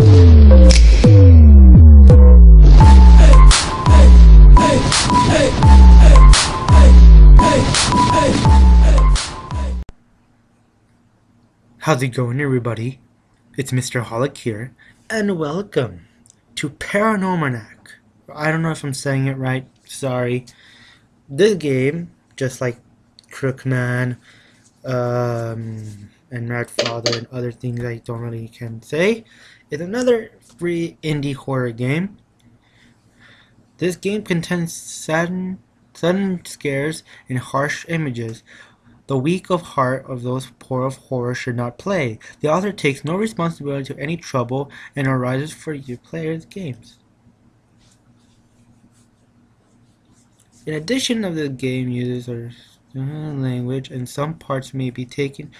How's it going, everybody? It's Mr. Holic here, and welcome to Paranormanac. I don't know if I'm saying it right, sorry. This game, just like Crooked Man, um, and Radfather and other things I don't really can say, is another free indie horror game. This game contains sudden, sudden scares and harsh images the weak of heart of those poor of horror should not play. The author takes no responsibility to any trouble and arises for you players' games. In addition of the game uses our uh, language and some parts may be taken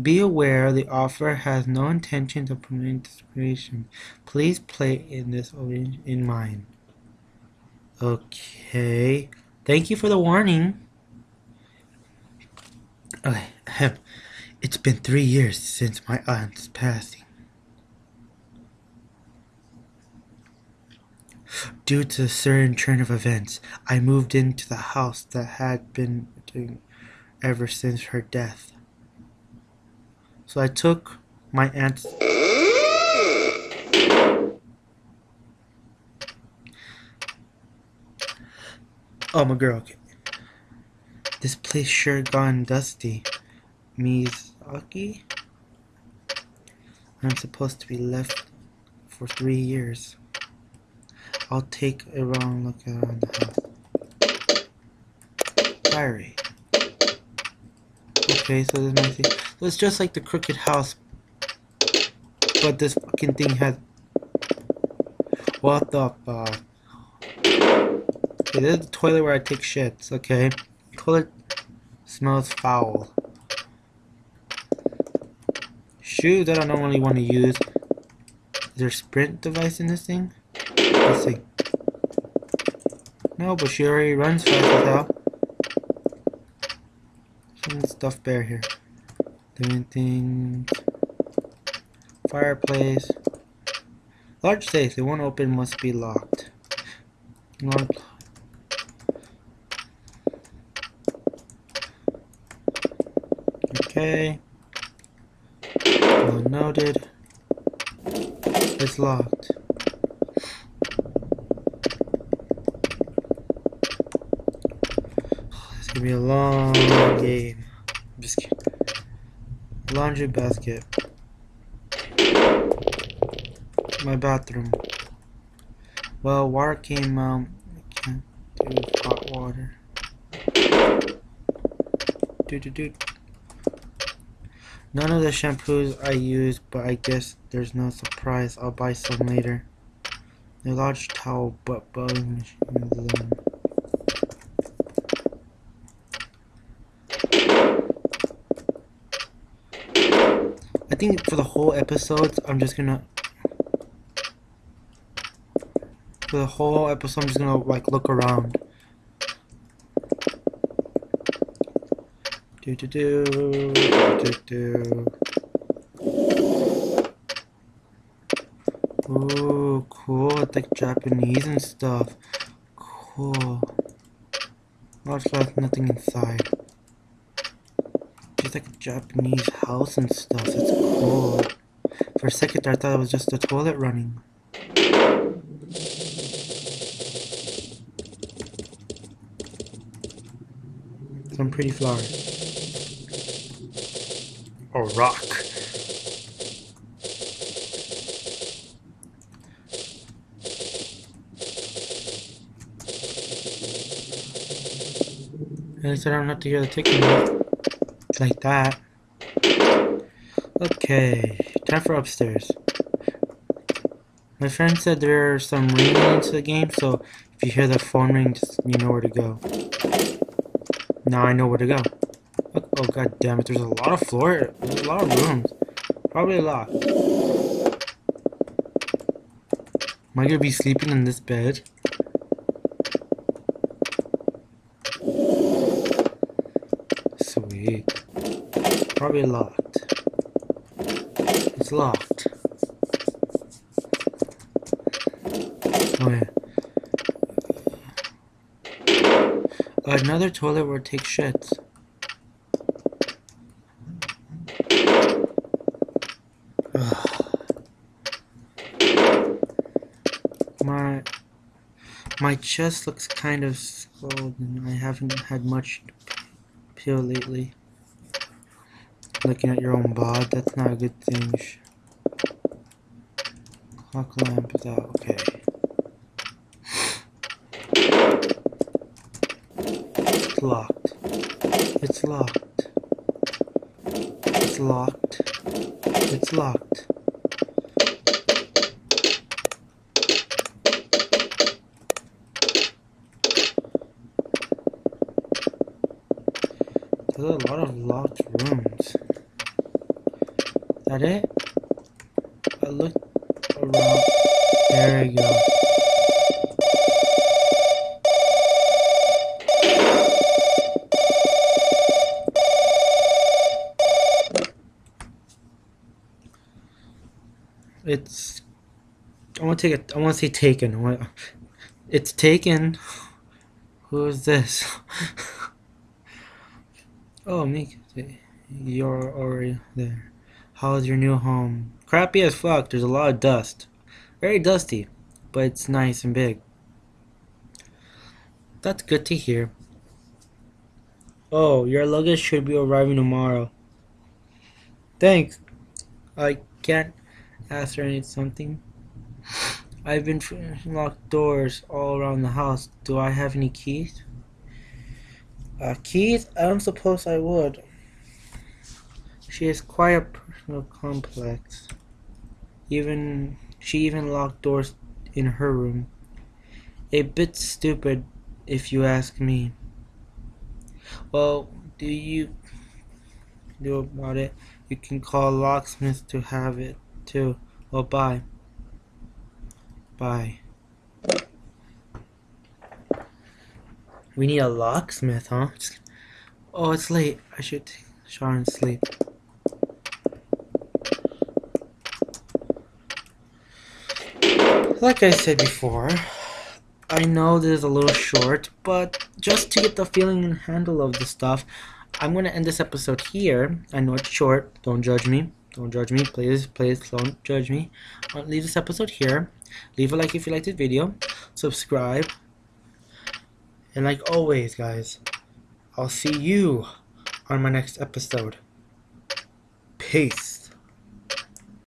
be aware the offer has no intention of promoting discrimination. Please play in this in mind. Okay. Thank you for the warning. Okay, it's been three years since my aunt's passing. Due to a certain turn of events, I moved into the house that had been doing ever since her death. So I took my aunt's. Oh, my girl. Okay. This place sure gone dusty. Mizaki? I'm supposed to be left for three years. I'll take a wrong look around the house. Diary. Okay, so this might see. So it's just like the crooked house. But this fucking thing has. What the fuck? Okay, this is the toilet where I take shits, okay? toilet smells foul. Shoes that I don't really want to use. Is there a sprint device in this thing? Let's see. No, but she already runs fast as hell. Stuff bear here. Doing things. Fireplace. Large safe. It won't open. Must be locked. Large Okay. Well noted. It's locked. Oh, this gonna be a long game. Kidding. Laundry basket. My bathroom. Well, water came out. I can't do hot water. Do do do. None of the shampoos I use, but I guess there's no surprise. I'll buy some later. The large towel but bugging machine. Think for the whole episodes, I'm just gonna. For the whole episode, I'm just gonna like look around. Do do do do do. Ooh, cool. It's like Japanese and stuff. Cool. Looks like nothing inside. Just like a Japanese house and stuff. That's cool. For a second I thought it was just a toilet running. Some pretty flowers or rock. At least I don't have to hear the ticking like that. Okay, time for upstairs. My friend said there are some ringing into the game, so if you hear the phone ring, just you know where to go. Now I know where to go. Oh, oh god damn it, there's a lot of floor, there's a lot of rooms. Probably a lot. Am I gonna be sleeping in this bed? probably locked. It's locked. Oh yeah. Oh, another toilet will take shit. my my chest looks kind of swollen. I haven't had much peel lately. Looking at your own bod, that's not a good thing. Clock lamp is out. Okay. It's locked. It's locked. It's locked. It's locked. There's a lot of locked rooms. That it? I looked around. There we go. It's. I want to take it. I want to say taken. It's taken. Who is this? oh, me. You're already there. How's your new home? Crappy as fuck. There's a lot of dust. Very dusty, but it's nice and big. That's good to hear. Oh, your luggage should be arriving tomorrow. Thanks. I can't ask her any something. I've been locked doors all around the house. Do I have any keys? Uh, keys? I don't suppose I would. She has quite a personal complex. Even she even locked doors in her room. A bit stupid, if you ask me. Well, do you do about it? You can call locksmith to have it too. Well, bye. Bye. We need a locksmith, huh? Oh, it's late. I should take sleep. Like I said before, I know this is a little short, but just to get the feeling and handle of the stuff, I'm going to end this episode here. I know it's short. Don't judge me. Don't judge me. Please, please don't judge me. I'll leave this episode here. Leave a like if you liked this video. Subscribe. And like always, guys, I'll see you on my next episode. Peace.